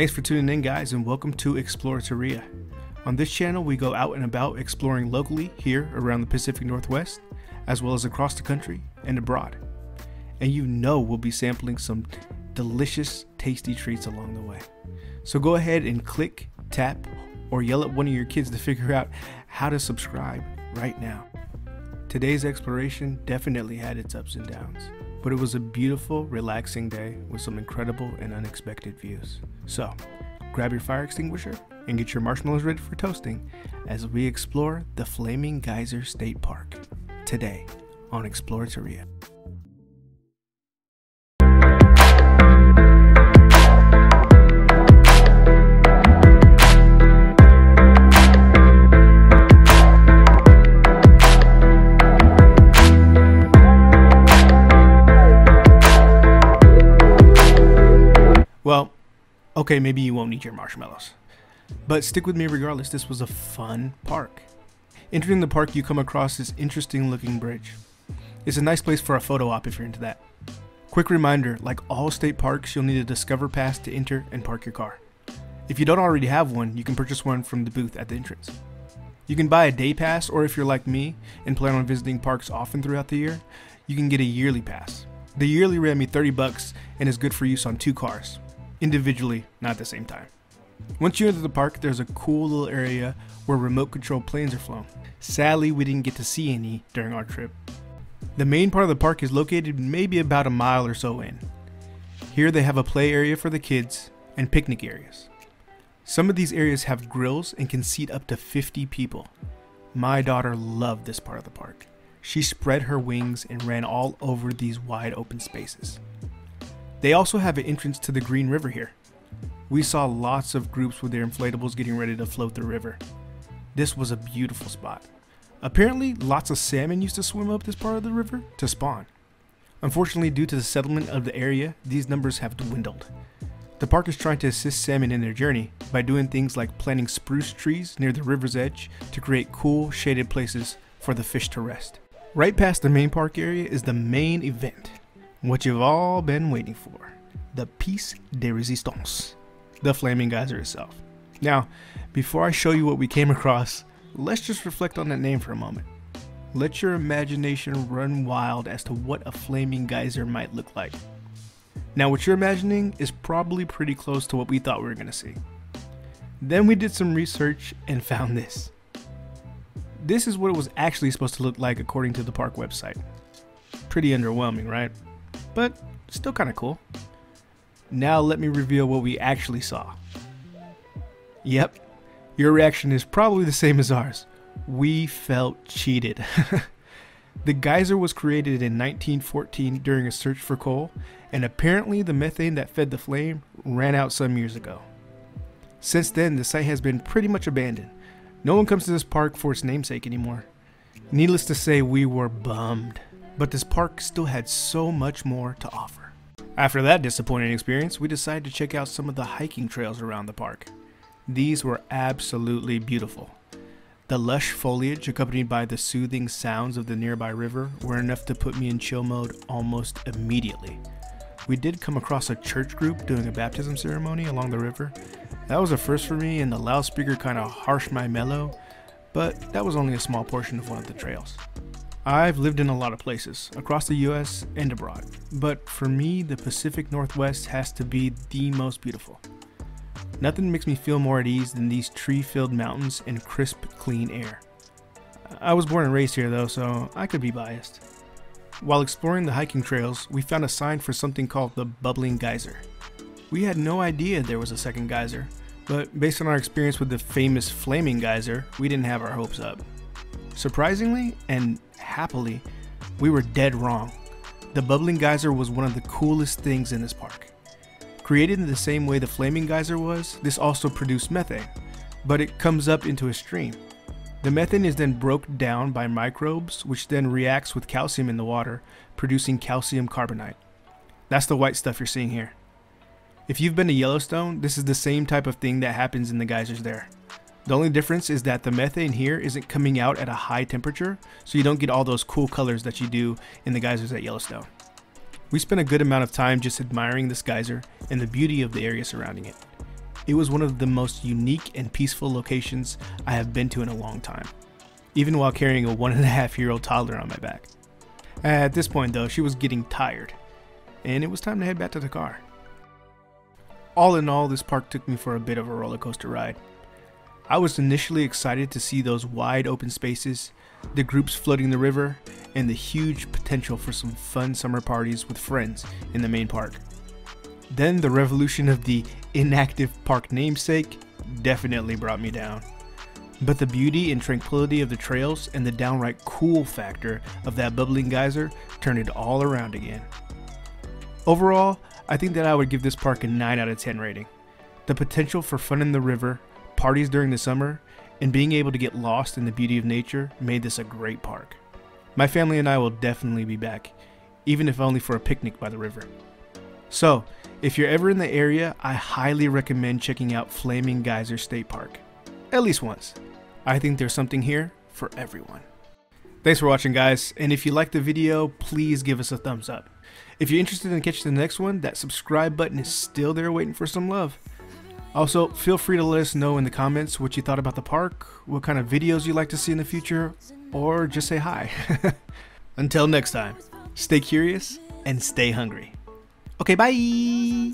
Thanks for tuning in, guys, and welcome to Exploreteria. On this channel, we go out and about exploring locally here around the Pacific Northwest, as well as across the country and abroad. And you know we'll be sampling some delicious, tasty treats along the way. So go ahead and click, tap, or yell at one of your kids to figure out how to subscribe right now. Today's exploration definitely had its ups and downs, but it was a beautiful, relaxing day with some incredible and unexpected views. So, grab your fire extinguisher and get your marshmallows ready for toasting as we explore the Flaming Geyser State Park today on Exploreteria. Okay, maybe you won't need your marshmallows. But stick with me regardless, this was a fun park. Entering the park, you come across this interesting looking bridge. It's a nice place for a photo op if you're into that. Quick reminder like all state parks, you'll need a Discover Pass to enter and park your car. If you don't already have one, you can purchase one from the booth at the entrance. You can buy a day pass, or if you're like me and plan on visiting parks often throughout the year, you can get a yearly pass. The yearly ran me 30 bucks and is good for use on two cars, individually, not at the same time. Once you enter the park, there's a cool little area where remote control planes are flown. Sadly, we didn't get to see any during our trip. The main part of the park is located maybe about a mile or so in. Here they have a play area for the kids and picnic areas. Some of these areas have grills and can seat up to 50 people. My daughter loved this part of the park. She spread her wings and ran all over these wide open spaces. They also have an entrance to the Green River here. We saw lots of groups with their inflatables getting ready to float the river. This was a beautiful spot. Apparently, lots of salmon used to swim up this part of the river to spawn. Unfortunately, due to the settlement of the area, these numbers have dwindled. The park is trying to assist salmon in their journey by doing things like planting spruce trees near the river's edge to create cool, shaded places for the fish to rest. Right past the main park area is the main event, what you've all been waiting for the Piece de Resistance, the Flaming Geyser itself. Now, before I show you what we came across, let's just reflect on that name for a moment. Let your imagination run wild as to what a flaming geyser might look like. Now, what you're imagining is probably pretty close to what we thought we were going to see. Then we did some research and found this. This is what it was actually supposed to look like according to the park website. Pretty underwhelming, right? But still kind of cool. Now let me reveal what we actually saw. Yep, your reaction is probably the same as ours. We felt cheated. the geyser was created in 1914 during a search for coal, and apparently the methane that fed the flame ran out some years ago. Since then, the site has been pretty much abandoned. No one comes to this park for its namesake anymore. Needless to say, we were bummed, but this park still had so much more to offer. After that disappointing experience, we decided to check out some of the hiking trails around the park. These were absolutely beautiful. The lush foliage, accompanied by the soothing sounds of the nearby river, were enough to put me in chill mode almost immediately. We did come across a church group doing a baptism ceremony along the river. That was a first for me, and the loudspeaker kind of harshed my mellow, but that was only a small portion of one of the trails. I've lived in a lot of places, across the US and abroad, but for me, the Pacific Northwest has to be the most beautiful. Nothing makes me feel more at ease than these tree filled mountains and crisp, clean air. I was born and raised here though, so I could be biased. While exploring the hiking trails, we found a sign for something called the Bubbling Geyser. We had no idea there was a second geyser, but based on our experience with the famous Flaming Geyser, we didn't have our hopes up. Surprisingly and happily, we were dead wrong. The Bubbling Geyser was one of the coolest things in this park. Created in the same way the Flaming Geyser was, this also produced methane, but it comes up into a stream. The methane is then broken down by microbes, which then reacts with calcium in the water, producing calcium carbonate. That's the white stuff you're seeing here. If you've been to Yellowstone, this is the same type of thing that happens in the geysers there. The only difference is that the methane here isn't coming out at a high temperature, so you don't get all those cool colors that you do in the geysers at Yellowstone. We spent a good amount of time just admiring this geyser and the beauty of the area surrounding it. it was one of the most unique and peaceful locations I have been to in a long time, even while carrying a one and a half year old toddler on my back. At this point, though, she was getting tired, and it was time to head back to the car. All in all, this park took me for a bit of a roller coaster ride. I was initially excited to see those wide open spaces, the groups floating the river, and the huge potential for some fun summer parties with friends in the main park. Then the revolution of the inactive park namesake definitely brought me down. But the beauty and tranquility of the trails and the downright cool factor of that bubbling geyser turned it all around again. Overall, I think that I would give this park a 9 out of 10 rating. The potential for fun in the river, parties during the summer, and being able to get lost in the beauty of nature made this a great park. My family and I will definitely be back, even if only for a picnic by the river. So, if you're ever in the area, I highly recommend checking out Flaming Geyser State Park. At least once. I think there's something here for everyone. Thanks for watching guys, and if you liked the video, please give us a thumbs up. If you're interested in catching the next one, that subscribe button is still there waiting for some love. Also, feel free to let us know in the comments what you thought about the park, what kind of videos you'd like to see in the future, or just say hi. Until next time, stay curious and stay hungry. Okay, bye!